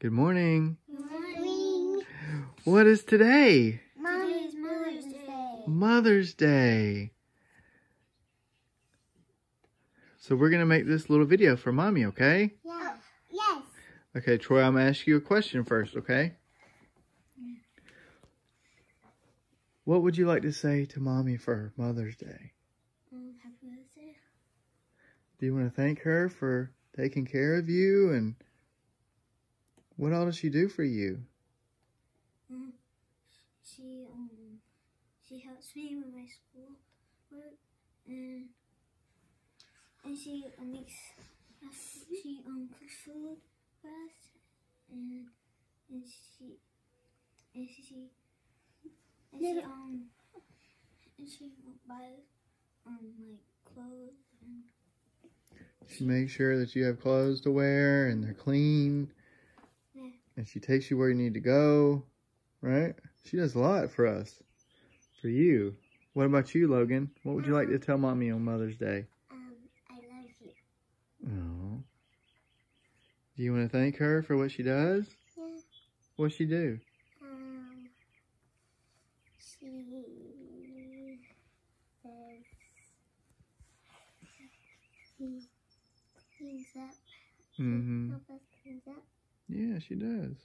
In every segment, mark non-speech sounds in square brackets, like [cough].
Good morning. Morning. What is today? Today's Mother's Day. Mother's Day. So we're going to make this little video for mommy, okay? Yeah. Yes. Okay, Troy, I'm going to ask you a question first, okay? What would you like to say to mommy for Mother's Day? Um, happy Mother's Day. Do you want to thank her for taking care of you and what all does she do for you? Um, she um she helps me with my school work and and she uh, makes us she um cooks food for us and and she and she and she um and she buys um like clothes and She makes sure that you have clothes to wear and they're clean. And she takes you where you need to go, right? She does a lot for us, for you. What about you, Logan? What would you like to tell mommy on Mother's Day? um I love you. Oh. Do you want to thank her for what she does? Yeah. What's she do? Um, she says up. Mm-hmm. Help us cleans up. Yeah, she does.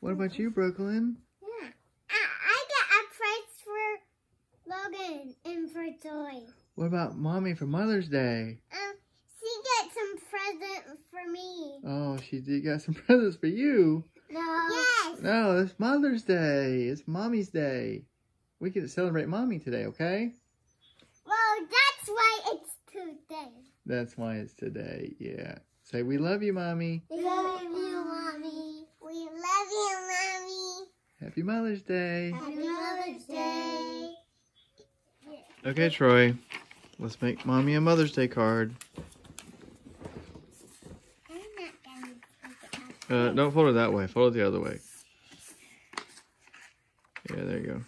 What about you, Brooklyn? Yeah. I, I get a prize for Logan and for Joy. What about mommy for Mother's Day? Um, she gets some present for me. Oh, she did got some [laughs] presents for you. No. Yes. No, it's Mother's Day. It's Mommy's Day. We get to celebrate Mommy today, okay? Well, that's why it's today. That's why it's today. Yeah. Say, we love you, Mommy. We love you, Mommy. We love you, Mommy. Happy Mother's Day. Happy Mother's Day. Okay, Troy. Let's make Mommy a Mother's Day card. I'm not gonna put it up. Uh, don't fold it that way. Fold it the other way. Yeah, there you go.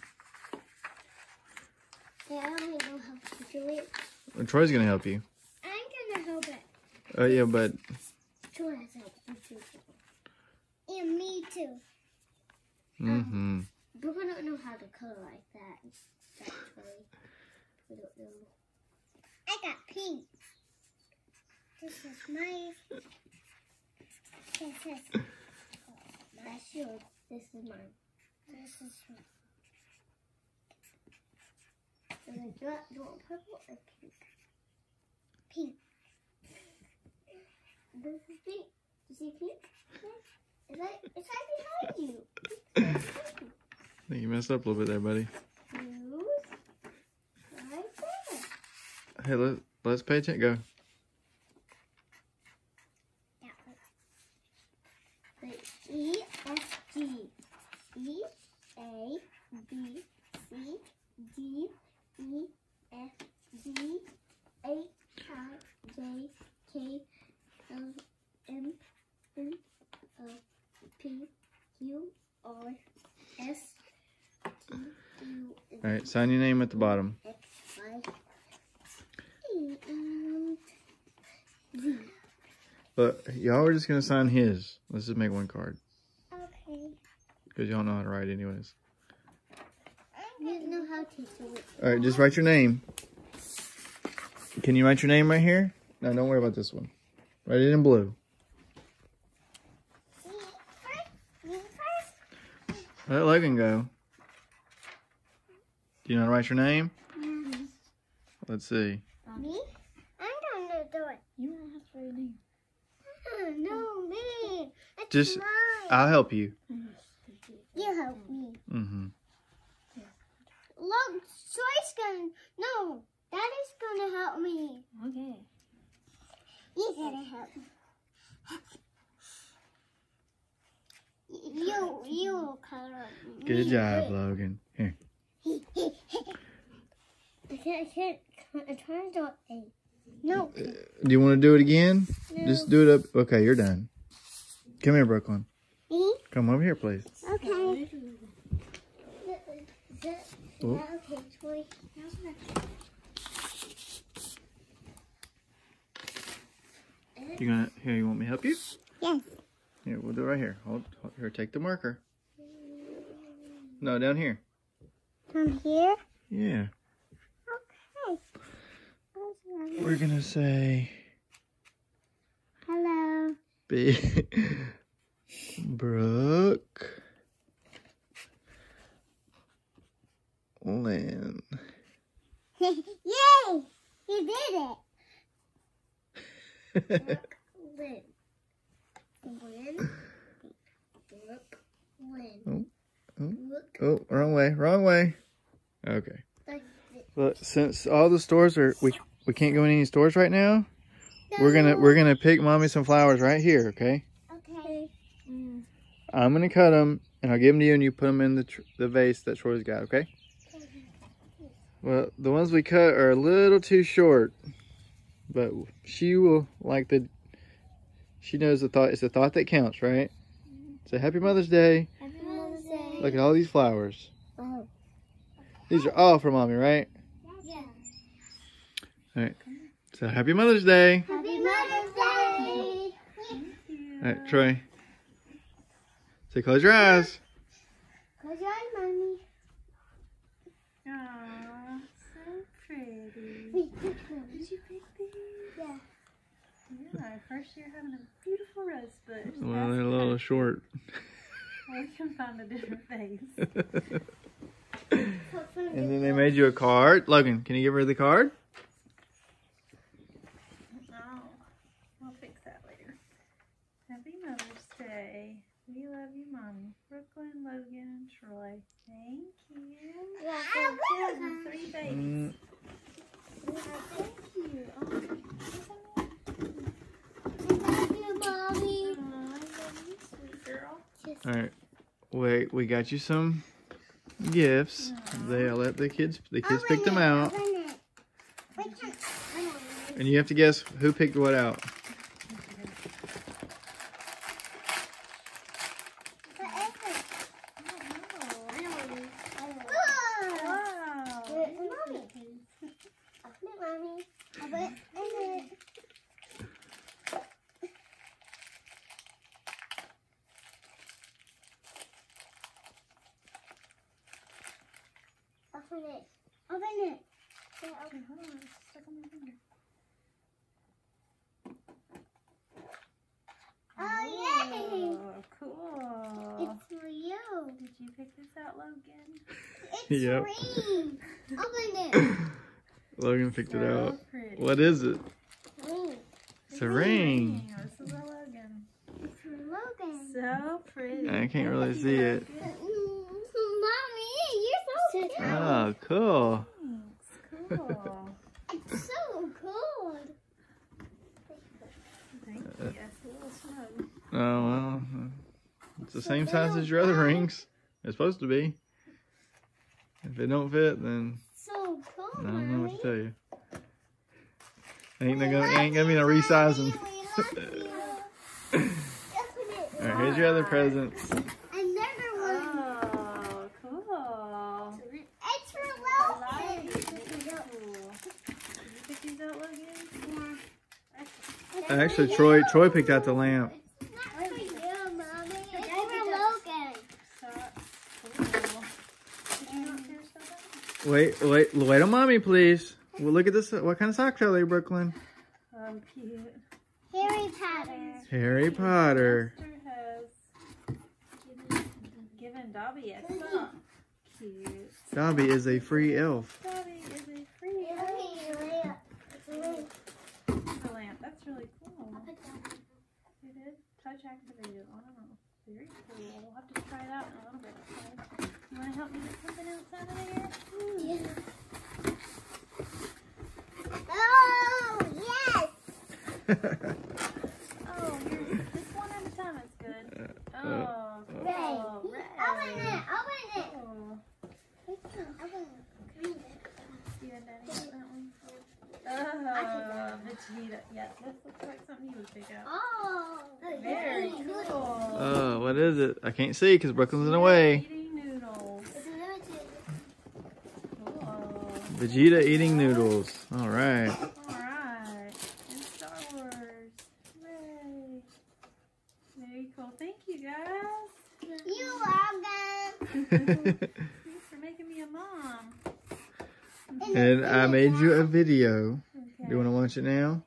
Yeah, I don't know how to do it. Well, Troy's gonna help you. I'm gonna help it. Uh, yeah, but Troy has helped me too. And me too. Mm-hmm. But we don't know how to color like that. Actually, we don't know. I got pink. This is my. This is. That's yours. This is mine. This is mine. And do you want, do you want purple or pink? Pink. This is pink. You see pink? It's it's right behind you. I [laughs] think you messed up a little bit there, buddy. Right there. Hey, let, let's pay attention. Go. E F G E A B C D E F G H I J K L M N O P Q R S T U All right, sign your name at the bottom. X Y E and Z. But y'all are just gonna sign his. Let's just make one card Okay. because y'all know how to write anyways. Know how to do it. All right, just write your name. Can you write your name right here? No, don't worry about this one. Write it in blue. Me first. Me first. Let Logan go. Do you know how to write your name? Let's see. Me? I don't know do it. You don't have to write your name. No, me. It's Just- mine. I'll help you. you help me. Mm-hmm. Look, Joy's gonna. No, Daddy's gonna help me. Okay. He's gonna help me. You, you color. Good job, Logan. Here. I can't, I can't, I'm trying to do A. No. Uh, do you want to do it again? No. Just do it up. Okay, you're done. Come here, Brooklyn. Me? Come over here, please. Okay. Oh. Okay, toy. You gonna here? You want me to help you? Yes. Here, we'll do it right here. Hold, hold here, take the marker. No, down here. From here? Yeah. Okay. We're gonna say Hello. big [laughs] Brooke Lynn. [laughs] Yay! He did it. [laughs] Lynn. Lynn. Look. Lynn. Oh, wrong way, wrong way. Okay. But since all the stores are we we can't go in any stores right now, we're gonna we're gonna pick mommy some flowers right here, okay? Okay. Mm. I'm gonna cut them and I'll give them to you and you put them in the tr- the vase that Troy's got, okay? Well, the ones we cut are a little too short, but she will like the. She knows the thought. It's the thought that counts, right? So happy Mother's Day! Happy Look at all these flowers. Oh. These are all for mommy, right? Yeah. All right. So happy Mother's Day! Happy Mother's Day. All right, Troy. Say close your eyes. Close your eyes, mommy. Aw, so pretty. Wait, pick them. Did you pick these? Yeah. Yeah, first year having a beautiful rose bush. Well, That's they're a little short. Well, [laughs] we can find a different vase. [laughs] And then they made you a card. Logan, can you give her the card? Oh, we'll fix that later. Happy Mother's Day. We love you, Mommy. Brooklyn, Logan, and Troy. Thank you. Yeah. So good, and three babies. Mm, Thank you. Oh, Thank you, mommy. I love you, sweet girl. all right. Wait, we got you some gifts. They'll let the kids the kids pick them out. Open it. Wait, can- I don't know. And you have to guess who picked what out. But open. Oh, I don't know. I don't know. wow. Wow. Wait, mommy. Open it, mommy. Open it. Open it. Open it. Open it. Yeah, Okay, open- hold on. It's stuck on my finger. Oh, yay! Oh, cool. It's for you. Did you pick this out, Logan? It's [laughs] Yep. green. Open it. [coughs] Logan picked it out. pretty. What is it? Green. It's a ring. This is a Logan. It's for Logan. So pretty. I can't really see it. Mm, Mommy, you're so cute. Oh, cool. Thanks. Cool. It's so cool. Thank you. That's a little small. Oh well, it's the same size as your other rings. It's supposed to be. If it don't fit, then So cool, I don't know what to tell you. Ain't no gonna, ain't gonna be no resizing. [laughs] All right, here's your other presents. Another one. Oh, cool. It's for Logan. these. These are cool. Did you pick these out, Logan? Yeah. Actually, Troy Troy picked out the lamp. It's not for you, Mommy. It's for Logan. So cool. Did you not tear stuff out? Wait, wait, wait on mommy, please. Well, look at this. What kind of socks are they, Brooklyn? Um, oh, cute. Harry Potter. Harry Potter. Given, given Dobby a sock. Cute. Dobby is a free elf. Dobby is a free a lamp. That's really cool. It is touch activated. I don't know. Very cool. We'll have to try it out in a little bit. Okay. You want to help me get something else out of there? Oh, yes. [laughs] Oh, here's this one at a time is good. Uh, oh, uh, oh Ray. cool. Open it. Open it. Cool. Open it. You and Daddy got that one? Oh, Vegeta. Yeah, this looks like something you would pick out. Oh. Very cool. Oh, what is it? I can't see because Brooklyn's in the way. Eating noodles. It's limited. Cool. Vegeta eating noodles. All right. Alright. And Star Wars. Hooray. Very cool. Thank you guys. You welcome. [laughs] Thanks for making me a mom. And I made you a video. Okay. Do You want to watch it now?